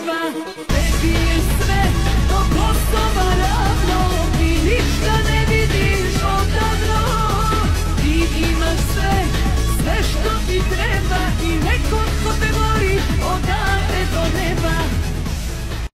neba Tebi je sve do Kosova ravno Ti ništa ne vidiš odavno Ti imaš sve.